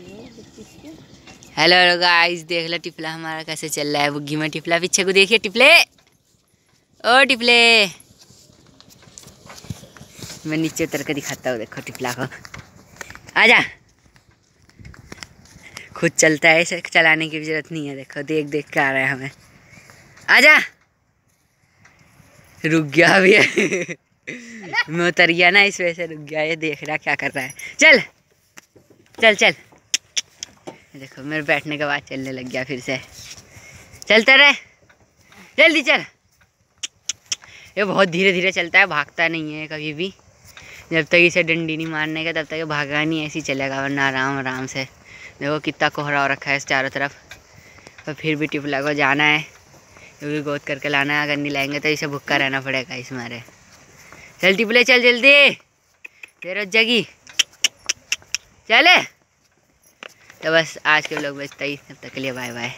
Hello guys देख लो टिपला हमारा कैसे चल रहा है। बुग्गी में टिपला पीछे को देखिए टिपले ओ टिपले मैं नीचे उतर के दिखाता हूँ, देखो टिपला को। आजा। खुद चलता है, इसे चलाने की ज़रूरत नहीं है, देखो, देख देख के आ रहा है हमें। आजा। रुक गया अभी। मैं उतर गया ना, इस वजह से रुक गया। ये देख रहा क्या कर रहा है। चल। चल चल। देखो, मेरे बैठने के बाद चलने लग गया फिर से। चलता रहे। जल्दी चल। ये बहुत धीरे धीरे चलता है, भागता नहीं है कभी भी। जब तक इसे डंडी नहीं मारने का, तब तक ये भागा नहीं, ऐसे ही चलेगा, वरना आराम आराम से। देखो कितना कोहरा हो रखा है इस चारों तरफ़। और फिर भी टिपला को जाना है। क्योंकि गोद करके लाना है, अगर नहीं लाएँगे तो इसे भुक्का रहना पड़ेगा इस मारे। चल टिपले चल जल्दी। तेरे जगी। चले। तो बस आज के लोग बस तेईस तब तक के लिए बाय बाय